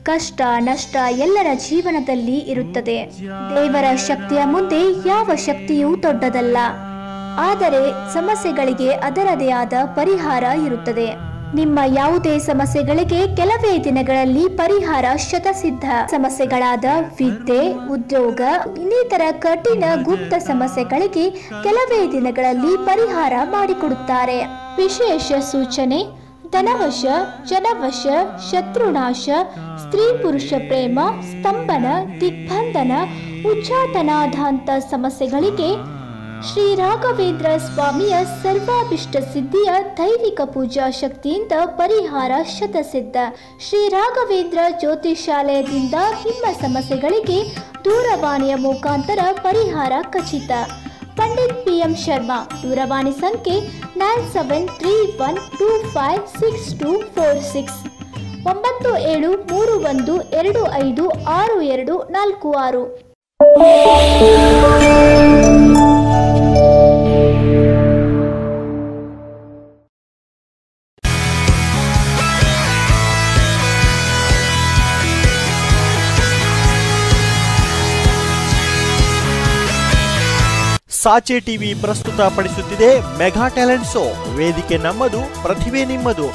ಕಷ್ಟ, ನಷ್ಟ ಎಲ್ಲರ ಜೀವನದಲ್ಲಿ ಇರುತ್ತದೆ. ದೇವರ ಶಕ್ತಿಯ ಮುಂದೆ ಯಾವ ಶಕ್ತಿಯೂ ದೊಡ್ಡದಲ್ಲ. ಆದರೆ ಸಮಸ್ಯೆಗಳಿಗೆ ಅದರದೇ ಆದ ಪರಿಹಾರ ಇರುತ್ತದೆ. ನಿಮ್ಮ ಯಾವುದೇ ಸಮಸ್ಯೆಗಳಿಗೆ ಕೆಲವೇ ದಿನಗಳಲ್ಲಿ ಪರಿಹಾರ ಶತಸಿದ್ಧ. ಸಮಸ್ಯೆಗಳಾದ ವಿದ್ಯೆ, ಉದ್ಯೋಗ, ಇನ್ನಿತರ ಕಠಿಣ ಗುಪ್ತ ಸಮಸ್ಯೆಗಳಿಗೆ ಕೆಲವೇ ದಿನಗಳಲ್ಲಿ ಪರಿಹಾರ ಮಾಡಿಕೊಡುತ್ತಾರೆ. ವಿಶೇಷ ಸೂಚನೆ, ಧನವಶ, ಜನವಶ, ಶತ್ರುನಾಶ, ಸ್ತ್ರೀ ಪುರುಷ ಪ್ರೇಮ, ಸ್ತಂಭನ, ದಿಗ್ಬಂಧನ, ಉಚ್ಚಾಟನಾಧಾಂತ ಸಮಸ್ಯೆಗಳಿಗೆ ಶ್ರೀ ರಾಘವೇಂದ್ರ ಸ್ವಾಮಿಯ ಸರ್ವಾಭಿಷ್ಟ ಸಿದ್ಧಿಯ ದೈವಿಕ ಪೂಜಾ ಶಕ್ತಿಯಿಂದ ಪರಿಹಾರ ಶತಸಿದ್ಧ. ಶ್ರೀ ರಾಘವೇಂದ್ರ ಜ್ಯೋತಿಷಾಲಯದಿಂದ ನಿಮ್ಮ ಸಮಸ್ಯೆಗಳಿಗೆ ದೂರವಾಣಿಯ ಮುಖಾಂತರ ಪರಿಹಾರ ಖಚಿತ. ಪಂಡಿತ್ ಪಿ ಎಂ ಶರ್ಮಾ, ದೂರವಾಣಿ ಸಂಖ್ಯೆ nine seven three one two five six two four six. ಒಂಬತ್ತು ಏಳು ಮೂರು ಒಂದು ಎರಡು ಐದು ಆರು ಎರಡು ನಾಲ್ಕು ಆರು.
ಸಾಚೆ ಟಿವಿ ಪ್ರಸ್ತುತಪಡಿಸುತ್ತಿದೆ ಮೆಗಾ ಟ್ಯಾಲೆಂಟ್ ಶೋ. ವೇದಿಕೆ ನಮ್ಮದು, ಪ್ರತಿಭೆ ನಿಮ್ಮದು.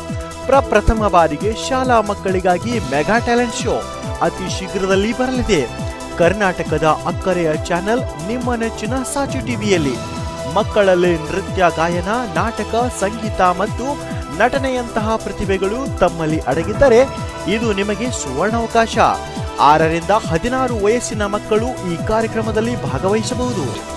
ಪ್ರಪ್ರಥಮ ಬಾರಿಗೆ ಶಾಲಾ ಮಕ್ಕಳಿಗಾಗಿ ಮೆಗಾ ಟ್ಯಾಲೆಂಟ್ ಶೋ ಅತಿ ಶೀಘ್ರದಲ್ಲಿ ಬರಲಿದೆ. ಕರ್ನಾಟಕದ ಅಕ್ಕರೆಯ ಚಾನೆಲ್ ನಿಮ್ಮ ನೆಚ್ಚಿನ ಸಾಚೆ ಟಿವಿಯಲ್ಲಿ. ಮಕ್ಕಳಲ್ಲಿ ನೃತ್ಯ, ಗಾಯನ, ನಾಟಕ, ಸಂಗೀತ ಮತ್ತು ನಟನೆಯಂತಹ ಪ್ರತಿಭೆಗಳು ತಮ್ಮಲ್ಲಿ ಅಡಗಿದ್ದರೆ ಇದು ನಿಮಗೆ ಸುವರ್ಣಾವಕಾಶ. ಆರರಿಂದ ಹದಿನಾರು ವಯಸ್ಸಿನ ಮಕ್ಕಳು ಈ ಕಾರ್ಯಕ್ರಮದಲ್ಲಿ ಭಾಗವಹಿಸಬಹುದು.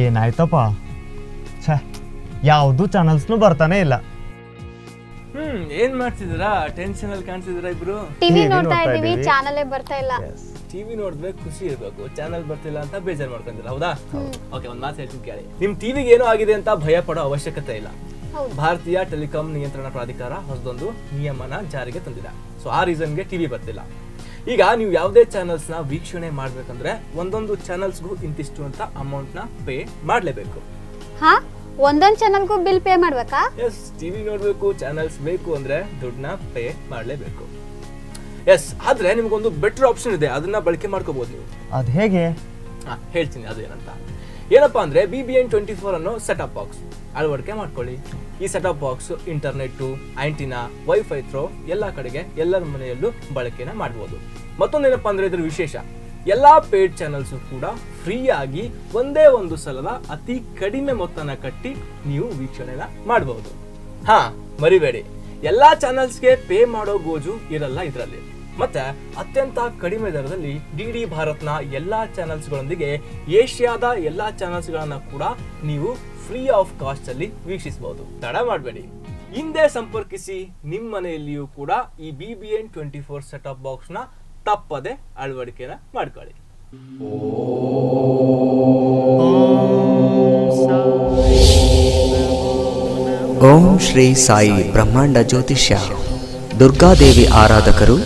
ಏನಾಯ್ತಪ್ಪ ಛೇ ಯಾವುದು ಚಾನಲ್ಸ್ನು ಬರ್ತಾನೆ ಇಲ್ಲ.
ಹ್ಮ್ ಏನ್ ಮಾಡ್ತಿದ್ದೀರಾ? ಟೆನ್ಷನ್ ಅಲ್ಲಿ ಕಾಣ್ತಿದ್ದೀರಾ ಇಬ್ರು?
ಟಿವಿ ನೋಡ್ತಾ ಇದೀವಿ ಚಾನೆಲ್ ಬರ್ತಾ ಇಲ್ಲ.
ಟಿವಿ ನೋಡಿದ್ರೆ ಖುಷಿ ಇರ್ಬೇಕು. ಚಾನೆಲ್ ಬರ್ತಿಲ್ಲ ಅಂತ ಬೇಜಾರ್ ಮಾಡ್ಕೊಂತೀರ ಹೌದಾ? ಓಕೆ ಒಂದ್ ಮಾತು ಹೇಳ್ತೀನಿ ಕೇಳಿ. ನಿಮ್ ಟಿವಿಗೆ ಏನೋ ಆಗಿದೆ ಅಂತ ಭಯ ಪಡೋ ಅವಶ್ಯಕತೆ ಇಲ್ಲ.
ಹೌದು.
ಭಾರತೀಯ ಟೆಲಿಕಾಂ ನಿಯಂತ್ರಣ ಪ್ರಾಧಿಕಾರ ಹೊಸದೊಂದು ನಿಯಮನ ಜಾರಿಗೆ ತಂದಿದೆ. ಸೊ ಆ ರೀಸನ್ಗೆ ಟಿವಿ ಬರ್ತಿಲ್ಲ. ಈಗ ನೀವು ಯಾವುದೇ ಚಾನಲ್ಸ್ನ ವೀಕ್ಷಣೆ ಮಾಡ್ಬೇಕಂದ್ರೆ ಒಂದೊಂದು ಚಾನಲ್ಸ್ಗೂ ಇಂತಿಷ್ಟು ಅಂತ ಅಮೌಂಟ್ನ ಪೇ ಮಾಡ್ಲೇಬೇಕು.
ಹಾ? ಒಂದೊಂದ್ ಚಾನಲ್ಗೂ ಬಿಲ್ ಪೇ ಮಾಡ್ಬೇಕಾ?
ಎಸ್ ಟಿವಿ ನೋಡ್ಬೇಕು ಚಾನಲ್ಸ್ ಬೇಕು ಅಂದ್ರೆ ದುಡ್ಡನ್ನ ಪೇ ಮಾಡ್ಲೇಬೇಕು. ಎಸ್ ಆದ್ರೆ ನಿಮ್ಗೊಂದು ಬೆಟರ್ ಆಪ್ಷನ್ ಇದೆ ಅದನ್ನ ಬಳಕೆ ಮಾಡ್ಕೋಬಹುದು ನೀವು.
ಅದು ಹೇಗೆ?
ಹಾ, ಹೇಳ್ತೀನಿ ಅದೇನಂತ. ಏನಪ್ಪಾ ಅಂದ್ರೆ B B N twenty four ಅನ್ನೋ ಅಪ್ ಬಾಕ್ಸ್ ಅಳವಡಿಕೆ ಮಾಡ್ಕೊಳ್ಳಿ. ಈ setup box internet antenna wifi through ಎಲ್ಲ ಕಡೆಗೆ ಎಲ್ಲರ ಮನೆಯಲ್ಲೂ ಬಳಕೆನ ಮಾಡಬಹುದು ಮತ್ತೊಂದೇನಪ್ಪಾ ಅಂದ್ರೆ ಇದ್ರ ವಿಶೇಷ. ಎಲ್ಲಾ ಪೇಡ್ ಚಾನಲ್ಸ್ ಕೂಡ ಫ್ರೀಯಾಗಿ ಒಂದೇ ಒಂದು ಸಲದ ಅತಿ ಕಡಿಮೆ ಮೊತ್ತನ ಕಟ್ಟಿ ನೀವು ವೀಕ್ಷಣೆನ ಮಾಡಬಹುದು ಹಾ, ಮರಿಬೇಡಿ. ಎಲ್ಲಾ ಚಾನಲ್ಸ್ಗೆ ಪೇ ಮಾಡೋ ಗೋಜು ಇರಲ್ಲ ಇದರಲ್ಲಿ. ಮತ್ತೆ ಅತ್ಯಂತ ಕಡಿಮೆ ದರದಲ್ಲಿ ಡಿ ಡಿ ಭಾರತ್ನ ಎಲ್ಲಾ ಚಾನೆಲ್ಸ್ ಗಳೊಂದಿಗೆ ಏಷ್ಯಾದ ಎಲ್ಲಾ ಚಾನಲ್ಸ್ ಗಳನ್ನ ಕೂಡ ನೀವು ಫ್ರೀ ಆಫ್ ಕಾಸ್ಟ್ ಅಲ್ಲಿ ವೀಕ್ಷಿಸಬಹುದು ತಡ ಮಾಡಬೇಡಿ. ಹಿಂದೆ ಸಂಪರ್ಕಿಸಿ ನಿಮ್ಮ ಮನೆಯಲ್ಲಿಯೂ ಕೂಡ ಈ B B N twenty four setup ಬಾಕ್ಸ್ನ ತಪ್ಪದೆ ಅಳವಡಿಕೆನ ಮಾಡ್ಕೊಳ್ಳಿ.
ಓಂ ಶ್ರೀ ಸಾಯಿ ಬ್ರಹ್ಮಾಂಡ ಜ್ಯೋತಿಷ್ಯ. ದುರ್ಗಾದೇವಿ ಆರಾಧಕರು,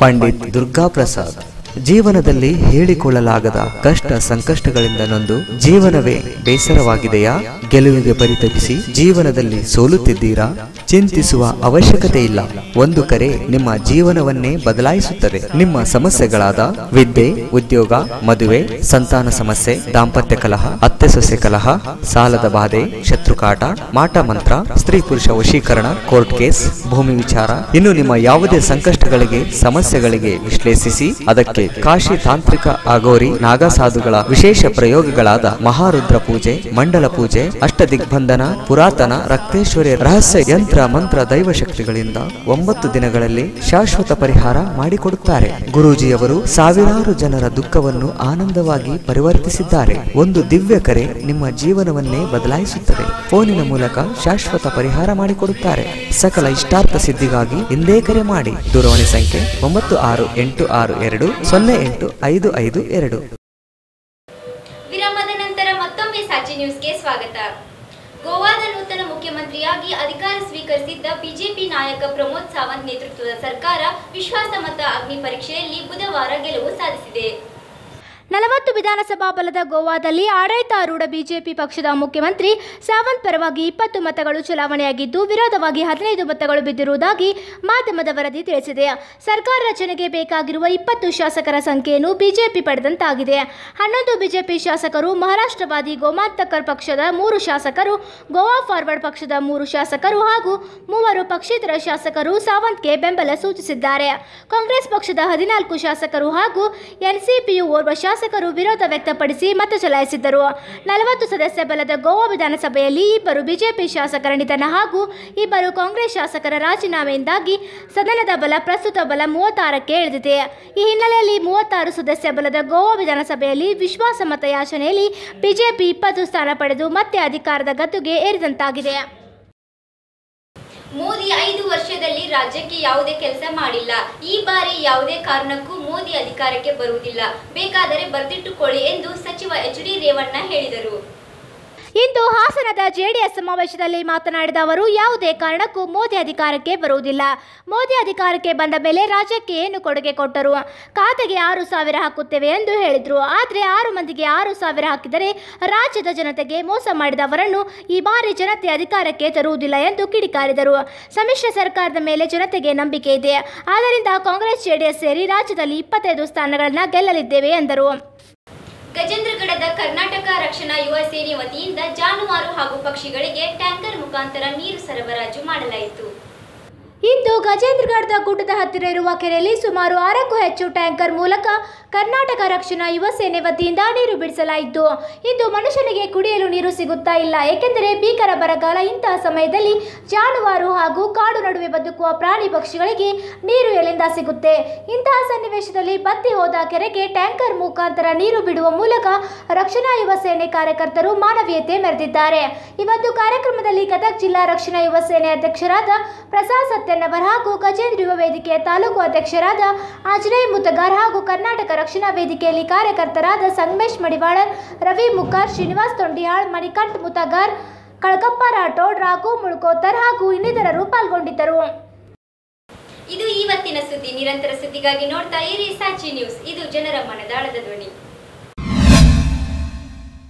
ಪಂಡಿತ್ ದುರ್ಗಾ ಪ್ರಸಾದ್ ಜೀವನದಲ್ಲಿ ಹೇಳಿಕೊಳ್ಳಲಾಗದ ಕಷ್ಟ ಸಂಕಷ್ಟಗಳಿಂದ ನೊಂದು ಜೀವನವೇ ಬೇಸರವಾಗಿದೆಯಾ? ಗೆಲುವಿಗೆ ಪರಿತಪಿಸಿ ಜೀವನದಲ್ಲಿ ಸೋಲುತ್ತಿದ್ದೀರಾ? ಚಿಂತಿಸುವ ಅವಶ್ಯಕತೆ ಇಲ್ಲ. ಒಂದು ಕರೆ ನಿಮ್ಮ ಜೀವನವನ್ನೇ ಬದಲಾಯಿಸುತ್ತದೆ. ನಿಮ್ಮ ಸಮಸ್ಯೆಗಳಾದ ವಿದ್ಯೆ, ಉದ್ಯೋಗ, ಮದುವೆ, ಸಂತಾನ ಸಮಸ್ಯೆ, ದಾಂಪತ್ಯ ಕಲಹ, ಅತ್ತೆ ಸೊಸೆ ಕಲಹ, ಸಾಲದ ಬಾಧೆ, ಶತ್ರುಕಾಟ, ಮಾಟ ಮಂತ್ರ, ಸ್ತ್ರೀ ಪುರುಷ ವಶೀಕರಣ, ಕೋರ್ಟ್ ಕೇಸ್, ಭೂಮಿ ವಿಚಾರ. ಇನ್ನು ನಿಮ್ಮ ಯಾವುದೇ ಸಂಕಷ್ಟಗಳಿಗೆ, ಸಮಸ್ಯೆಗಳಿಗೆ ವಿಶ್ಲೇಷಿಸಿ, ಅದಕ್ಕೆ ಕಾಶಿ ತಾಂತ್ರಿಕ ಅಗೋರಿ ನಾಗಸಾಧುಗಳ ವಿಶೇಷ ಪ್ರಯೋಗಗಳಾದ ಮಹಾರುದ್ರ ಪೂಜೆ ಮಂಡಲ ಪೂಜೆ ಅಷ್ಟದಿಗ್ಬಂಧನ ಪುರಾತನ ರಕ್ತೇಶ್ವರಿ ರಹಸ್ಯ ಯಂತ್ರ ಮಂತ್ರ ದೈವ ಶಕ್ತಿಗಳಿಂದ ಒಂಬತ್ತು ದಿನಗಳಲ್ಲಿ ಶಾಶ್ವತ ಪರಿಹಾರ ಮಾಡಿಕೊಡುತ್ತಾರೆ ಗುರೂಜಿಯವರು ಸಾವಿರಾರು ಜನರ ದುಃಖವನ್ನು ಆನಂದವಾಗಿ ಪರಿವರ್ತಿಸಿದ್ದಾರೆ ಒಂದು ದಿವ್ಯ ಕರೆ ನಿಮ್ಮ ಜೀವನವನ್ನೇ ಬದಲಾಯಿಸುತ್ತದೆ ಫೋನಿನ ಮೂಲಕ ಶಾಶ್ವತ ಪರಿಹಾರ ಮಾಡಿಕೊಡುತ್ತಾರೆ ಸಕಲ ಇಷ್ಟಾರ್ಥ ಸಿದ್ಧಿಗಾಗಿ ಹಿಂದೆ ಕರೆ ಮಾಡಿ ದೂರವಾಣಿ ಸಂಖ್ಯೆ ಒಂಬತ್ತು ಆರು ಎಂಟು ಆರು ಎರಡು ಸೊನ್ನೆ ಎಂಟು ಐದು ಐದು ಎರಡು.
ವಿರಾಮದ ನಂತರ ಮತ್ತೊಮ್ಮೆ ಸಾಚಿ ನ್ಯೂಸ್ಗೆ ಸ್ವಾಗತ. ಗೋವಾದ ನೂತನ ಮುಖ್ಯಮಂತ್ರಿಯಾಗಿ ಅಧಿಕಾರ ಸ್ವೀಕರಿಸಿದ್ದ ಬಿಜೆಪಿ ನಾಯಕ ಪ್ರಮೋದ್ ಸಾವಂತ್ ನೇತೃತ್ವದ ಸರ್ಕಾರ ವಿಶ್ವಾಸಮತ ಅಗ್ನಿ ಪರೀಕ್ಷೆಯಲ್ಲಿ ಬುಧವಾರ ಗೆಲುವು ಸಾಧಿಸಿದೆ.
ನಲವತ್ತು ವಿಧಾನಸಭಾ ಬಲದ ಗೋವಾದಲ್ಲಿ ಆಡಳಿತಾರೂಢ ಬಿಜೆಪಿ ಪಕ್ಷದ ಮುಖ್ಯಮಂತ್ರಿ ಸಾವಂತ್ ಪರವಾಗಿ ಇಪ್ಪತ್ತು ಮತಗಳು ಚಲಾವಣೆಯಾಗಿದ್ದು, ವಿರೋಧವಾಗಿ ಹದಿನೈದು ಮತಗಳು ಬಿದ್ದಿರುವುದಾಗಿ ಮಾಧ್ಯಮದ ವರದಿ ತಿಳಿಸಿದೆ. ಸರ್ಕಾರ ರಚನೆಗೆ ಬೇಕಾಗಿರುವ ಇಪ್ಪತ್ತು ಶಾಸಕರ ಸಂಖ್ಯೆಯನ್ನು ಬಿಜೆಪಿ ಪಡೆದಂತಾಗಿದೆ. ಹನ್ನೊಂದು ಬಿಜೆಪಿ ಶಾಸಕರು, ಮಹಾರಾಷ್ಟ್ರವಾದಿ ಗೋಮಾಂತಕರ್ ಪಕ್ಷದ ಮೂರು ಶಾಸಕರು, ಗೋವಾ ಫಾರ್ವರ್ಡ್ ಪಕ್ಷದ ಮೂರು ಶಾಸಕರು ಹಾಗೂ ಮೂವರು ಪಕ್ಷೇತರ ಶಾಸಕರು ಸಾವಂತ್ಗೆ ಬೆಂಬಲ ಸೂಚಿಸಿದ್ದಾರೆ. ಕಾಂಗ್ರೆಸ್ ಪಕ್ಷದ ಹದಿನಾಲ್ಕು ಶಾಸಕರು ಹಾಗೂ ಎನ್ಸಿಪಿಯು ಓರ್ವ ಶಾಸಕರು ವಿರೋಧ ವ್ಯಕ್ತಪಡಿಸಿ ಮತ ಚಲಾಯಿಸಿದ್ದರು. ನಲವತ್ತು ಸದಸ್ಯ ಬಲದ ಗೋವಾ ವಿಧಾನಸಭೆಯಲ್ಲಿ ಇಬ್ಬರು ಬಿಜೆಪಿ ಶಾಸಕರ ನಿಧನ ಹಾಗೂ ಇಬ್ಬರು ಕಾಂಗ್ರೆಸ್ ಶಾಸಕರ ರಾಜೀನಾಮೆಯಿಂದಾಗಿ ಸದನದ ಬಲ, ಪ್ರಸ್ತುತ ಬಲ ಮೂವತ್ತಾರಕ್ಕೆ ಇಳಿದಿದೆ. ಈ ಹಿನ್ನೆಲೆಯಲ್ಲಿ ಮೂವತ್ತಾರು ಸದಸ್ಯ ಬಲದ ಗೋವಾ ವಿಧಾನಸಭೆಯಲ್ಲಿ ವಿಶ್ವಾಸ ಮತ ಯಾಚನೆಯಲ್ಲಿ ಬಿಜೆಪಿ ಇಪ್ಪತ್ತು ಸ್ಥಾನ ಪಡೆದು ಮತ್ತೆ ಅಧಿಕಾರದ ಗದ್ದುಗೆ ಏರಿದಂತಾಗಿದೆ.
ಮೋದಿ ಐದು ವರ್ಷದಲ್ಲಿ ರಾಜ್ಯಕ್ಕೆ ಯಾವುದೇ ಕೆಲಸ ಮಾಡಿಲ್ಲ. ಈ ಬಾರಿ ಯಾವುದೇ ಕಾರಣಕ್ಕೂ ಮೋದಿ ಅಧಿಕಾರಕ್ಕೆ ಬರುವುದಿಲ್ಲ. ಬೇಕಾದರೆ ಬರೆದಿಟ್ಟುಕೊಳ್ಳಿ ಎಂದು ಸಚಿವ ಎಚ್ ಡಿ ರೇವಣ್ಣ ಹೇಳಿದರು.
ಇಂದು ಹಾಸನದ ಜೆಡಿಎಸ್ ಸಮಾವೇಶದಲ್ಲಿ ಮಾತನಾಡಿದ ಅವರು, ಯಾವುದೇ ಕಾರಣಕ್ಕೂ ಮೋದಿ ಅಧಿಕಾರಕ್ಕೆ ಬರುವುದಿಲ್ಲ. ಮೋದಿ ಅಧಿಕಾರಕ್ಕೆ ಬಂದ ಮೇಲೆ ರಾಜ್ಯಕ್ಕೆ ಏನು ಕೊಡುಗೆ ಕೊಟ್ಟರು? ಖಾತೆಗೆ ಆರು ಸಾವಿರ ಹಾಕುತ್ತೇವೆ ಎಂದು ಹೇಳಿದರು. ಆದರೆ ಆರು ಮಂದಿಗೆ ಆರು ಸಾವಿರ ಹಾಕಿದರೆ ರಾಜ್ಯದ ಜನತೆಗೆ ಮೋಸ ಮಾಡಿದವರನ್ನು ಈ ಬಾರಿ ಜನತೆ ಅಧಿಕಾರಕ್ಕೆ ತರುವುದಿಲ್ಲ ಎಂದು ಕಿಡಿಕಾರಿದರು. ಸಮ್ಮಿಶ್ರ ಸರ್ಕಾರದ ಮೇಲೆ ಜನತೆಗೆ ನಂಬಿಕೆ ಇದೆ. ಆದ್ದರಿಂದ ಕಾಂಗ್ರೆಸ್, ಜೆಡಿಎಸ್ ಸೇರಿ ರಾಜ್ಯದಲ್ಲಿ ಇಪ್ಪತ್ತೈದು ಸ್ಥಾನಗಳನ್ನು ಗೆಲ್ಲಲಿದ್ದೇವೆ ಎಂದರು.
ಗಜೇಂದ್ರಗಡದ ಕರ್ನಾಟಕ ರಕ್ಷಣಾ ಯುವ ಸೇನೆ ವತಿಯಿಂದ ಜಾನುವಾರು ಹಾಗೂ ಪಕ್ಷಿಗಳಿಗೆ ಟ್ಯಾಂಕರ್ ಮುಖಾಂತರ ನೀರು ಸರಬರಾಜು ಮಾಡಲಾಯಿತು.
ಇಂದು ಗಜೇಂದ್ರಗಢದ ಗುಡ್ಡದ ಹತ್ತಿರ ಇರುವ ಕೆರೆಯಲ್ಲಿ ಸುಮಾರು ಆರಕ್ಕೂ ಹೆಚ್ಚು ಟ್ಯಾಂಕರ್ ಮೂಲಕ ಕರ್ನಾಟಕ ರಕ್ಷಣಾ ಯುವ ಸೇನೆ ವತಿಯಿಂದ ನೀರು ಬಿಡಿಸಲಾಯಿತು. ಇಂದು ಮನುಷ್ಯನಿಗೆ ಕುಡಿಯಲು ನೀರು ಸಿಗುತ್ತಾ ಇಲ್ಲ. ಏಕೆಂದರೆ ಭೀಕರ ಬರಗಾಲ ಇಂತಹ ಸಮಯದಲ್ಲಿ ಜಾನುವಾರು ಹಾಗೂ ಕಾಡು ನಡುವೆ ಬದುಕುವ ಪ್ರಾಣಿ ಪಕ್ಷಿಗಳಿಗೆ ನೀರು ಎಲ್ಲಿಂದ ಸಿಗುತ್ತೆ? ಇಂತಹ ಸನ್ನಿವೇಶದಲ್ಲಿ ಬತ್ತಿ ಹೋದ ಕೆರೆಗೆ ಟ್ಯಾಂಕರ್ ಮುಖಾಂತರ ನೀರು ಬಿಡುವ ಮೂಲಕ ರಕ್ಷಣಾ ಯುವ ಸೇನೆ ಕಾರ್ಯಕರ್ತರು ಮಾನವೀಯತೆ ಮೆರೆದಿದ್ದಾರೆ. ಇವತ್ತು ಕಾರ್ಯಕ್ರಮದಲ್ಲಿ ಗದಗ ಜಿಲ್ಲಾ ರಕ್ಷಣಾ ಯುವ ಸೇನೆ ಅಧ್ಯಕ್ಷರಾದ ಪ್ರಸಾದ್ ಸತ್ಯನವರ್ ಹಾಗೂ ಗಜೇಂದ್ರ ಯುವ ವೇದಿಕೆಯ ತಾಲೂಕು ಅಧ್ಯಕ್ಷರಾದ ಆಂಜನೇಯ ಮುತಗಾರ್ ಹಾಗೂ ಕರ್ನಾಟಕ ರಕ್ಷಣಾ ವೇದಿಕೆಯಲ್ಲಿ ಕಾರ್ಯಕರ್ತರಾದ ಸಂಗಮೇಶ್ ಮಡಿವಾಳ, ರವಿ ಮುಖಾರ್, ಶ್ರೀನಿವಾಸ್ ತೊಂಡಿಯಾಳ್, ಮಣಿಕಂಠ್ ಮುತಗಾರ್ ಕಳಕಪ್ಪ ರಾಠೋಡ್, ರಾಘು ಮುಳ್ಕೋತರ್ ಹಾಗೂ ಇನ್ನಿತರರು ಪಾಲ್ಗೊಂಡಿದ್ದರು.
ಇದು ಇವತ್ತಿನ ಸುದ್ದಿ. ನಿರಂತರ ಸುದ್ದಿಗಾಗಿ ನೋಡ್ತಾ ಇರಿ ಸಾಚಿ ನ್ಯೂಸ್. ಇದು ಜನರ ಮನದಾಳದ ಧ್ವನಿ.